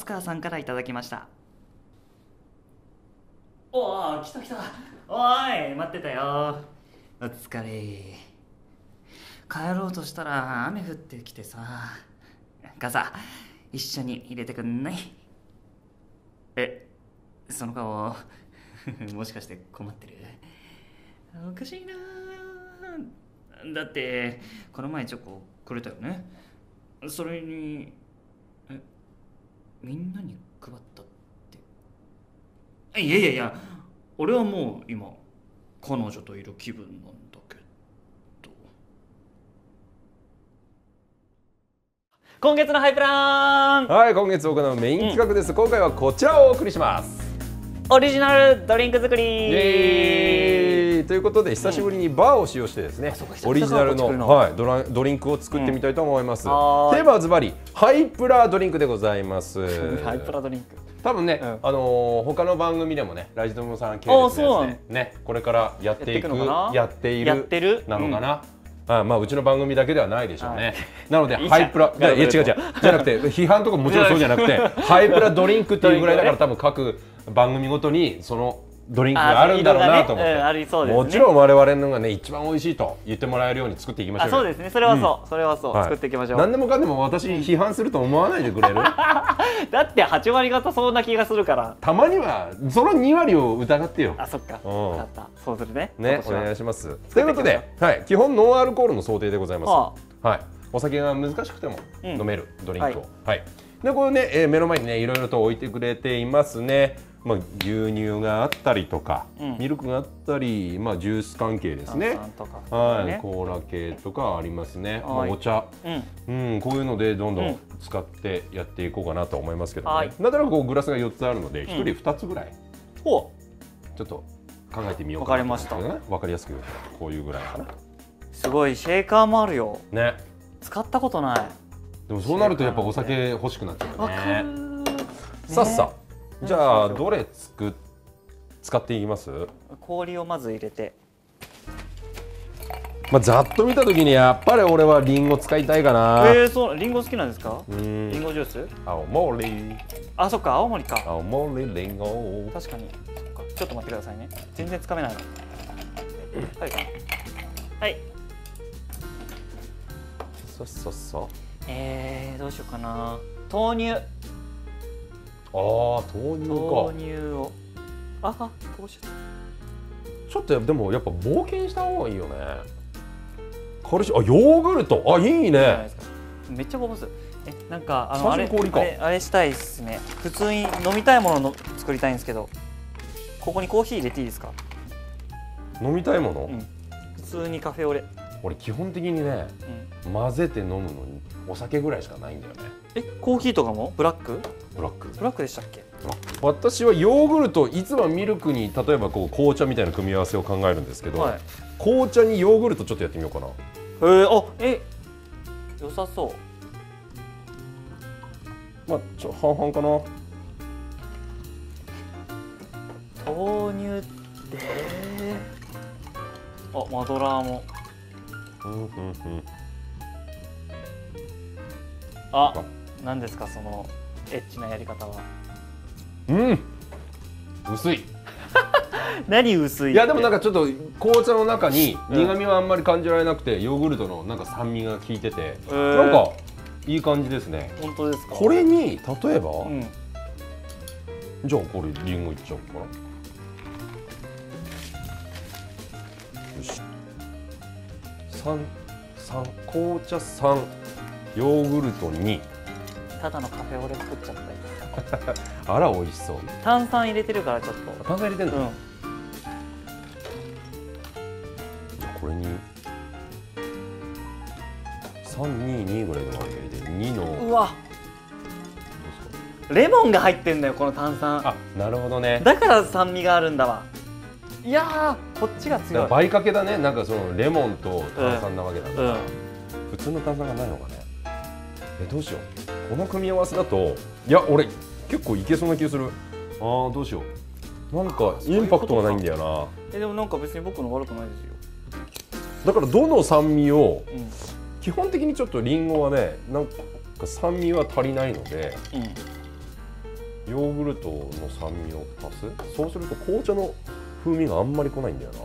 マスカーさんからいただきました。おお来た来た。おい待ってたよ。お疲れ。帰ろうとしたら雨降ってきてさ。傘一緒に入れてくんない？えその顔 [laughs] もしかして困ってる？おかしいな。だってこの前チョコくれたよね？それにえみんなに配ったって。いやいやいや俺はもう今彼女といる気分なんだけど。今月のハイプラン。はい今月行うメイン企画です、今回はこちらをお送りします。オリジナルドリンク作りということで久しぶりにバーを使用してですね、オリジナルのはい、ドラドリンクを作ってみたいと思います、テーマはズバリハイプラドリンクでございます。[laughs] ハイプラドリンク。多分ね、うん。あのー他の番組でもねラジドムさん系あ列のやつでねこれからやっていくやっていくのかな？やっているやってる？なのかな、あまあうちの番組だけではないでしょうね、はい。なのでハイプラいやいや違う違う。じゃなくて批判とかもちろんそうじゃなくて [laughs] ハイプラドリンクっていうぐらいだから多分各番組ごとにそのドリンクがあるんだろうなと思って、ねうんありそうですね。もちろん我々のがね一番美味しいと言ってもらえるように作っていきましょうそうですね。それはそう、それはそう、はい。作っていきましょう。何でもかんでも私批判すると思わないでくれる？[laughs] だって8割方そんな気がするから。たまにはその2割を疑ってよ。あそっか。うん。分かった。そうするね。ねお願いします。という。いうことで、はい、基本ノンアルコールの想定でございます、ははい、お酒が難しくてもうん。飲めるドリンクを、はい。でこれね、えー目の前にねいろいろと置いてくれていますね、まあ、牛乳があったりとか、うん。ミルクがあったり、まあ、ジュース関係ですね。炭酸とか。はい、ねコーラ系とかありますね、まあはいお茶。うん。うん、こういうのでどんどうん。ん使ってやっていこうかなと思いますけどね、はい。なんとなくこうグラスが4つあるので1うん。人2つぐらい。ほちょっと考えてみようかなと思うんですけどわねわかりやすく言うとこういうぐらいかな。うすごいシェーカーもあるよ。ね。使ったことない。でもそうなるとやっぱお酒欲しくなっちゃうわかよねさっさじゃあどれつく使っていきます？氷をまず入れて。まあざっと見た時にやっぱり俺はリンゴ使いたいかな、えー、そうリンゴ好きなんですか？うリンんゴジュース？青森。あそっか青森か。青森リンゴ。確かに。そっか。ちょっと待ってくださいね。全然つかめない。のはい。はい。そうそうそう。えー、どうしようかな。豆乳ああ豆乳豆か乳を。ああこうしちょっとやでもやっぱ冒険した方がいいよね。カルシあヨーグルト。あいいね。めっちゃこぼす。えなんかあのあれあれあれしたいっすね。普通に飲みたいものの作りたいんですけどここにコーヒー入れていいですか？飲みたいもの、うん。普通にカフェオレ、俺基本的にねうん、混ぜて飲むのにお酒ぐらいしかないんだよね。えコーヒーとかも？ブラック？ブラック。ブラックでしたっけ？私はヨーグルトいつもミルクに例えばこう紅茶みたいな組み合わせを考えるんですけど、はい。紅茶にヨーグルトちょっとやってみようかな。えー、あえ良さそう。まあちょ半々かな。豆乳ってあマドラーも。うんうんうん。あ。何ですかそのエッチなやり方は。うん。薄い。[laughs] 何薄いいやでもなんかかちょっと紅茶の中にうん。苦味はあんまり感じられなくてヨーグルトのなんか酸味が効いてて、えー。なんかいい感じですね。本当ですか？これに例えば、うん。じゃあこれリンゴいっちゃおうかな。よし。三三紅茶3ヨーグルト2ただのカフェオレ作っちゃったり。[laughs] あら美味しそう。炭酸入れてるからちょっと。炭酸入れてんの、うん。じゃあこれに322ぐらいで割り入れて2の。どううわレモンが入ってんだよこの炭酸。かあなるほどね。だから酸味があるんだわ。いやーこっちが強いら倍かけだね。なんかそのレモンと炭酸なわけだから、うん。普通の炭酸がないのかね。えどうしようこの組み合わせだといや俺結構いけそうな気がする。あーどうしよう。なんかインパクトがないんだよな。えでもなんか別に僕の悪くないですよ。だからどの酸味をうん。基本的にちょっとリンゴはねなんか酸味は足りないのでうん。ヨーグルトの酸味を足す？そうすると紅茶の風味があんまり来ないんだよな。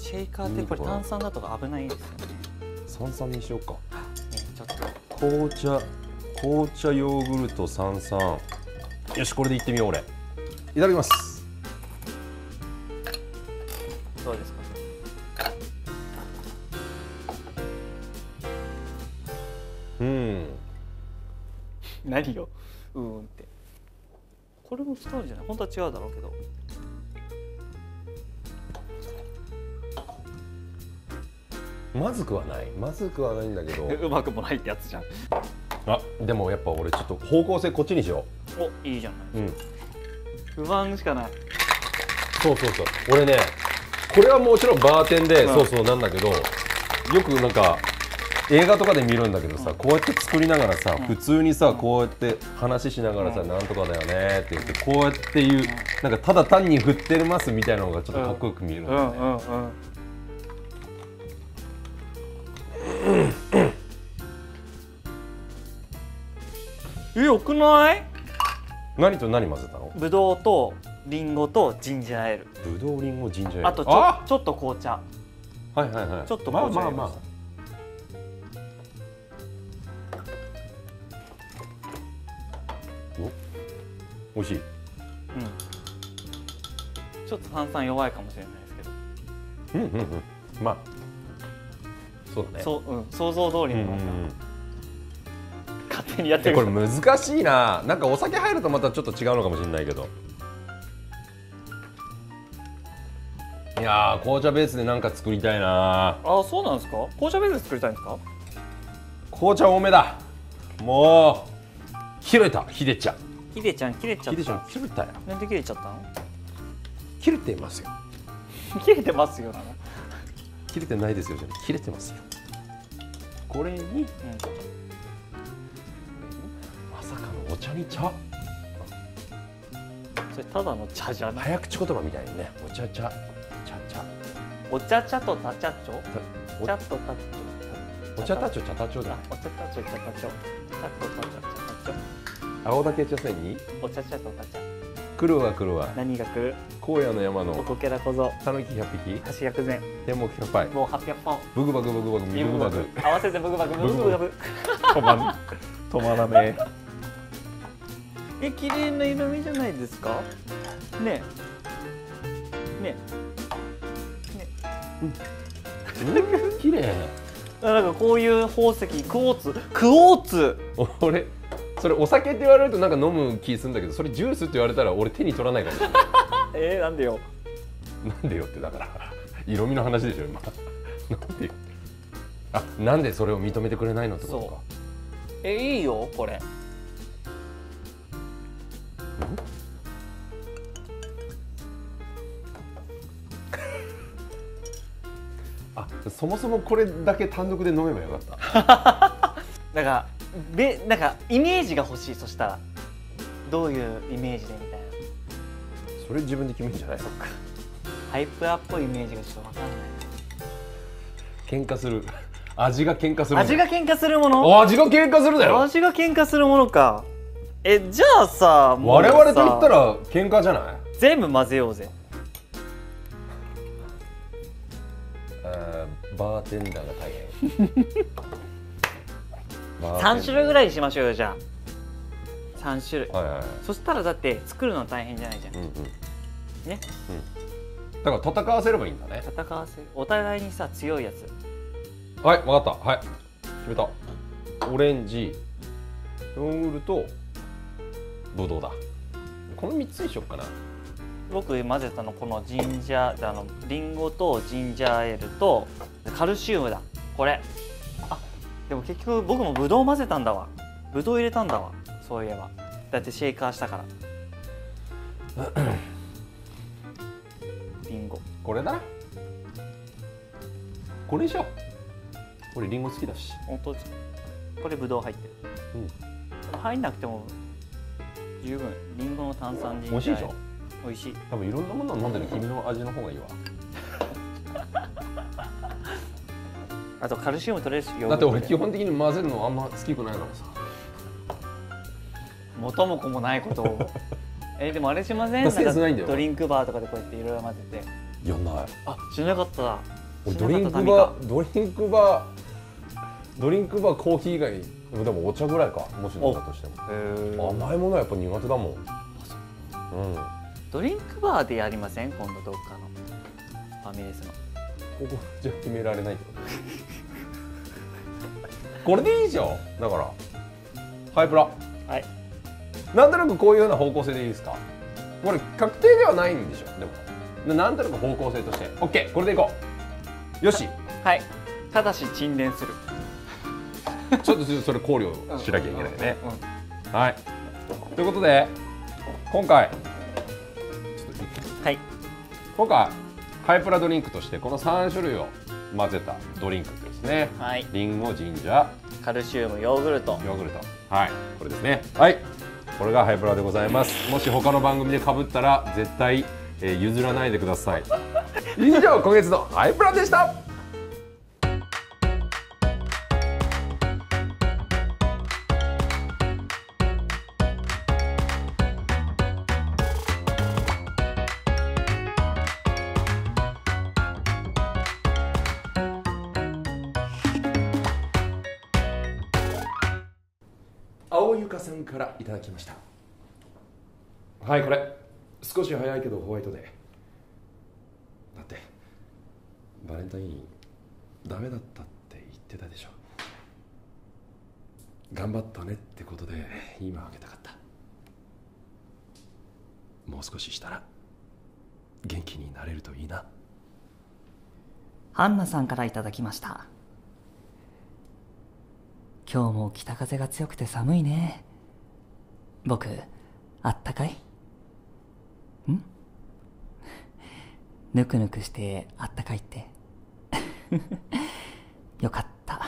シェイカーってこれ炭酸だとか危ないですよね。三酸にしようか紅茶紅茶ヨーグルト三酸よしこれでいってみよう俺。いただきます。どうですか？うん。何ようーんって。これも使うんじゃない？本当は違うだろうけどまずくはない。まずくはないんだけど。[laughs] うまくもないってやつじゃん。あでもやっぱ俺ちょっと方向性こっちにしよおいいじゃなううん。い不満しかない。そうそうそう。俺ねこれはもちろんバーテンで、うん。そうそうなんだけどよくなんか映画とかで見るんだけどさ、こうやって作りながらさ、うん。普通にさこうやって話しながらさ、うん。なんとかだよねって言ってこうやっていう、なんかただ単に振ってますみたいなのがちょっとかっこよく見えるんだよね、えよくない？何と何混ぜたの？ぶどうとリンゴとジンジャーエール。ぶどうりんごジンジャーエール。あとちょちょっと紅茶。はいはいはい。ちょっとまあ紅茶まあま入れまあ。お？美味しい？うん。ちょっと炭酸弱いかもしれないですけど。うんうんうん。まあ。そうだね。そう、うん、想像通りの、うん手にやってこれ難しいな。なんかお酒入るとまたちょっと違うのかもしれないけど。いやー紅茶ベースでなんか作りたいな。あそうなんですか？紅茶ベース作りたいんですか？紅茶多めだ。もう切れた。ひでちゃん。ひでちゃん切れちゃっひでちゃたん切れたよ。なんで切れちゃったの？切れていますよ。切れてますよ切れてないですよじゃ切れてますよ。これにうん、お茶に茶？それただの茶じゃない。早口言葉みたいにね。お茶茶。茶茶。お茶茶とた茶ちょお茶。とたちお茶たちょ茶たちょだ。ょお茶たちょ茶たちょ。茶とたちょ茶たち青竹茶筅に？ょお茶茶とた茶。来るわ来るわ。何が来る？荒野の山おのこけら小僧。たぬき100匹？橋薬膳。天目100杯。もう800本。ブグバグブグバグブグバグ。合わせてブグバグ。ブグバグ。止まん。止まらねえ綺麗な色味じゃないですか？ねえ。ねえ。綺麗。なんかこういう宝石クォーツ？クォーツ！俺それお酒って言われるとなんか飲む気するんだけどそれジュースって言われたら俺手に取らないかも。しれないえー、なんでよ。なんでよってだから色味の話でしょ今。なんでよ。あなんでそれを認めてくれないのってことか。えいいよこれ [laughs] あそもそもこれだけ単独で飲めばよかった。[laughs] なんかべなんかイメージが欲しいそしたら。どういうイメージでみたいな。それ自分で決めるんじゃない？そっか。ハイプアっぽいイメージがちょっとわかんない。喧嘩する。味が喧嘩する味が喧嘩するもの？お味が喧嘩するだよ。味が喧嘩するものかえじゃあさもう我さ々と言ったら喧嘩じゃない？全部混ぜようぜ。あーバーテンダーが大変。[laughs] バーテンダー。3種類ぐらいにしましょうよじゃあ。3種類。はいはいはい。そしたらだって作るの大変じゃないじゃん。うんうん。ね？だから戦わせればいいんだね。戦わせお互いにさ強いやつ。はい分かった。はい。決めた。オレンジ。ヨーグルトブドウだ？この3つにしよっかな。僕混ぜたのこのジンジャーあのリンゴとジンジャーエールとカルシウムだ。これ。あでも結局僕もブドウ混ぜたんだわ。ブドウ入れたんだわ。そういえば。だってシェイカーしたから。リンゴ。これだな。これにしよう。俺リンゴ好きだし。本当ですか？これブドウ入ってる、入んなくても十分。リンゴの炭酸ジンジャーエール美味しいでしょ？美味しい。多分いろんなものを飲んでる。君の味の方がいいわ。[laughs] あとカルシウム取れるしだって俺で基本的に混ぜるのあんま好きくないからさ。元も子もないことを。[laughs] えでもあれしません？んドリンクバーとかでこうやっていろいろ混ぜて。いやない。あ知らなかった。俺ドリンクバードリンクバードリンクバーコーヒー以外でもお茶ぐらいかもし飲んだとしても。ー。甘いものはやっぱ苦手だもん。う。ん。ドリンクバーでやりません？今度どっかの。ファミレスの。ここじゃ決められないってことこれでいいじゃん。だから。ハイプラ。はい。なんとなくこういうような方向性でいいですか？これ確定ではないんでしょ。でも。ななんとなく方向性として。OK これでいこう。よし。はい。ただし沈殿するちょっとそれ考慮しなきゃいけないね。うんはい。ということで今回はい。今回ハイプラドリンクとしてこの3種類を混ぜたドリンクですね。はい。リンゴジンジャー。カルシウムヨーグルト。ヨーグルト。はい。これですね。はい。これがハイプラでございます。もし他の番組でかぶったら絶対、えー譲らないでください。以上今月のハイプラでしたからいただきました。はいこれ。少し早いけどホワイトデー。だってバレンタインダメだったって言ってたでしょ。頑張ったねってことで今あげたかった。もう少ししたら元気になれるといいな。ハンナさんからいただきました。今日も北風が強くて寒いね。僕あったかい？ん？[laughs] ぬくぬくしてあったかいって。[laughs] よかった。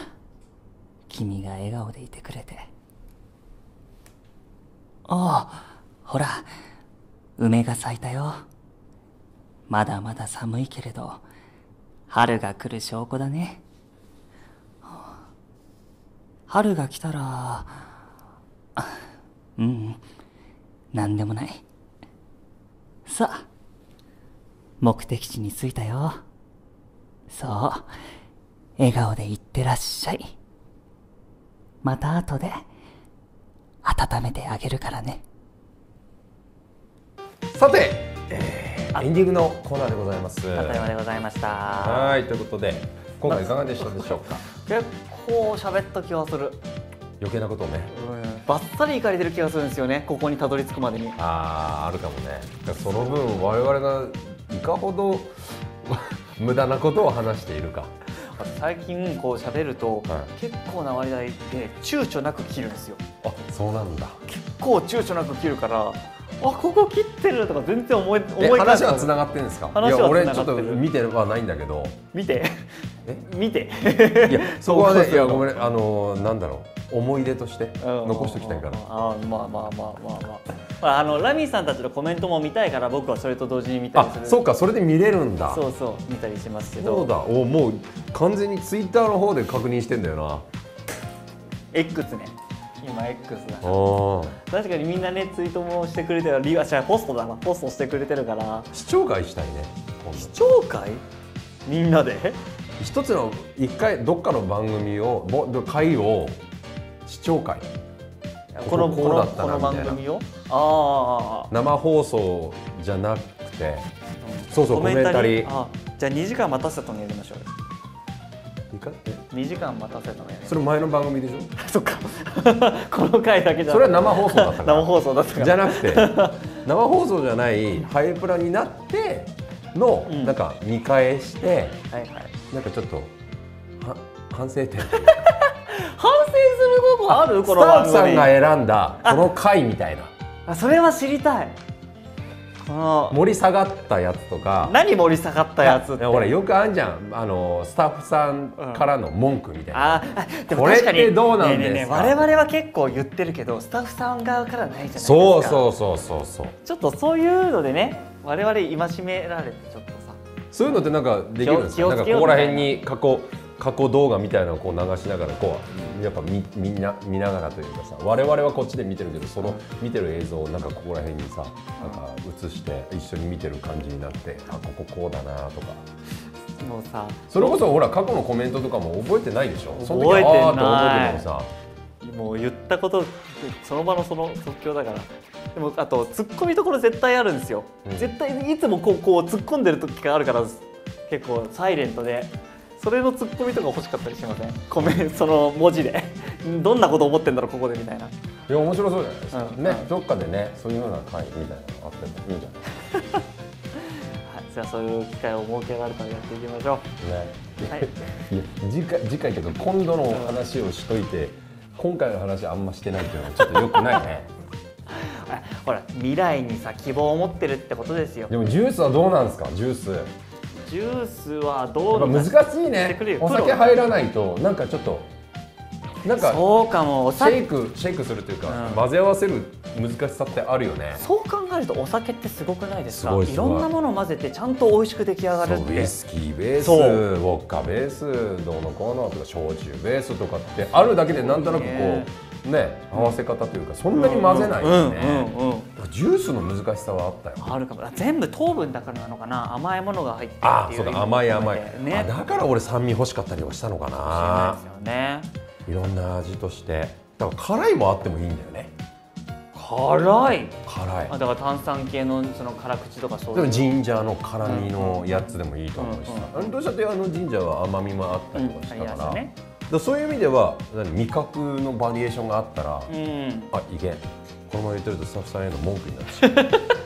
君が笑顔でいてくれて。ああほら梅が咲いたよ。まだまだ寒いけれど春が来る証拠だね。春が来たらうん。何でもない。さあ目的地に着いたよ。そう。笑顔で行ってらっしゃい。また後で温めてあげるからね。さて、えーエンディングのコーナーでございます。ただいまでございました。はいということで今回いかがでしたでしょうか？結構喋った気がする、余計なことをねバッサリいかれてる気がするんですよね。ここにたどり着くまでに。あーあるかもね。その分我々がいかほど [laughs] 無駄なことを話しているか。最近こう喋ると、は結構な割合で躊躇なく切るんですよ。あそうなんだ。結構躊躇なく切るからあここ切ってるとか全然思いえ思い話はつながってるんですか？いや俺ちょっと見てはないんだけど。見て。え？見て。いやそこはね [laughs] いやごめんあのなんだろう。思い出としてうん。残しておきたいから。あーまあまあまあまあまあ。まああのラミーさんたちのコメントも見たいから僕はそれと同時に見たりする。あそうかそれで見れるんだ。そうそう見たりしますけど。そうだ。おもう完全にツイッターの方で確認してんだよな。X ね今 X だ確かにみんなねツイートもしてくれてるリあ違うポストだな。ポストしてくれてるから。視聴会したいね視聴会？みんなで？一つの一回どっかの番組をぼ会を視聴会。このこのこの番組を？あ生放送じゃなくてあそうそうコメンタリー？あじゃあ2時間待たせたのやりましょうよ。いいか？って2時間待たせたのやりましそれ前の番組でしょ？[laughs] そっか。[laughs] この回だけじゃ。それは生放送だった生放送だったから。じゃなくて生放送じゃないハイプラになっての、うん。なんか見返してはいはい。なんかちょっとは反省点。[laughs] 反省することある？スこの番タッフさん組が選んだこの回みたいな。あそれは知りたい盛り下がったやつとか。何盛り下がったやつって？ほらよくあんじゃん。あのスタッフさんからの文句みたいな、ああでもこれってどうなんですか？ねえねえ我々は結構言ってるけどスタッフさん側からないじゃないですか。そうそうそうそうそう。ちょっとそういうのでね我々戒められてちょっとさ。そういうのってなんかできるんですか？な。んかここら辺に過去過去動画みたいなのをこう流しながらこうやっぱみみんな見ながらというかさ我々はこっちで見てるけどその見てる映像をなんかここら辺にさなんか映して一緒に見てる感じになってあこここうだなとか。もうさそれこそほら過去のコメントとかも覚えてないでしょ？覚えてない。あーって思うけどさ。もう言ったことその場のその即興だから。でもあと突っ込みどころ絶対あるんですよ、うん。絶対いつもこうこう突っ込んでる時があるから結構サイレントでそれの突っ込みとか欲しかったりしません？コメントその文字で。[laughs] どんなこと思ってんだろうここでみたいな。いや面白そうじゃないですか、うんね、うん。どっかでねそういうような回みたいなのあってもいいんじゃない [laughs] はい、じゃあそういう機会を設けられたらやっていきましょね、はい。[laughs] いや次回次回というか今度の話をしといて今回の話あんましてないっていうのはちょっとよくないね。ほら未来にさ希望を持ってるってことですよ。でもジュースはどうなんですか？ジュース。やジュースはどう難しいね。お酒入らないとなんかちょっとなんかそうかもおシェ酒イクシェイクするというか、うん。混ぜ合わせる難しさってあるよね。そう考えるとお酒ってすごくないですか？いろんなものを混ぜてちゃんと美味しく出来上がるって。ウイスキーベースウォッカベースどうのこうのとか焼酎ベースとかってあるだけでなんとなくこね。うね合わせ方というかそんなに混ぜないよね、うんうんうんジュースの難しさはあったよ。あるかも。全部糖分だからなのかな。甘いものが入ってるあそうだ。甘い甘い、ね。あだから俺酸味欲しかったりはしたのかな。ないですよね。いろんな味として。だから辛いもあってもいいんだよね。辛い。辛い。あだから炭酸系のその辛口とかそういう。でもジンジャーの辛みのやつでもいいと思うしさ、うんあのどうしたってあのジンジャーは甘みもあったりとかしたから,、うんありましたねだそういう意味では何味覚のバリエーションがあったら、うん。あいけん。このまま言ってるとスタッフさんへの文句になっちゃう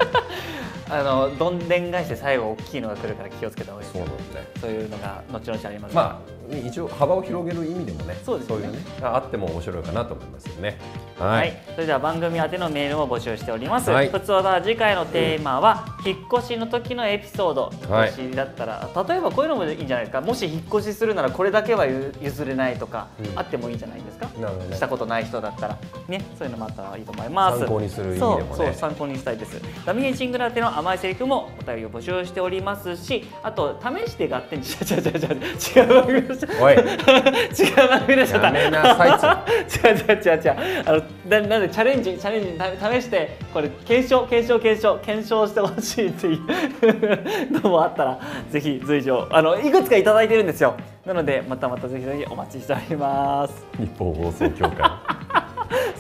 あのどんでん返して最後大きいのが来るから気をつけた方がいいそうなんですねそういうのが後々あります。まあ一応幅を広げる意味でもねそうですねいうねがあっても面白いかなと思いますよねは、はいい、それでは番組宛てのメールを募集しております。はいふつおた次回のテーマは、引っ越しの時のエピソード。はい引っ越しだったら、例えばこういうのもいいんじゃないですか？もし引っ越しするならこれだけはゆ譲れないとか、うんあってもいいんじゃないですか？ねしたことない人だったらね、そういうのもあったらいいと思います。参考にする意味でもねそうそう参考にしたいです。ダミエチングラテの甘いセリフもお便りを募集しておりますし、あと試して合点違う違う違う違う違う番組でした。おい。[laughs] 違う番組でした。やめなさ違う [laughs] 違う違う違う。あのななんでチャレンジチャレンジた試してこれ検証検証検証検証してほしいっていうのもあったら [laughs] ぜひ随時あのいくつかいただいてるんですよ。なのでまたまたぜひぜひお待ちしております。日本放送協会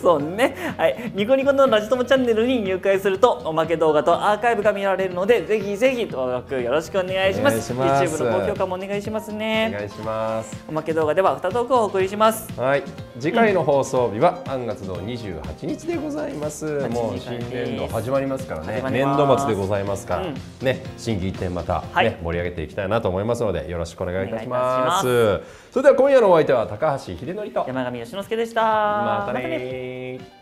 そうね。はい。ニコニコのラジトモチャンネルに入会するとおまけ動画とアーカイブが見られるのでぜひぜひ登録よろしくお願いします。ます。YouTube の高評価もお願いしますおね。願いしますおまけ動画では2トークをお送りします。はい、次回の放送日は3月の28日でございます。もう新年度始まりますからね。年度末でございますから、うん。ね、心機一転また、ねはい。盛り上げていきたいなと思いますので、よろしくお願いいたしおます。それでは今夜のお相手は高橋秀則と、山上義之介でした。またね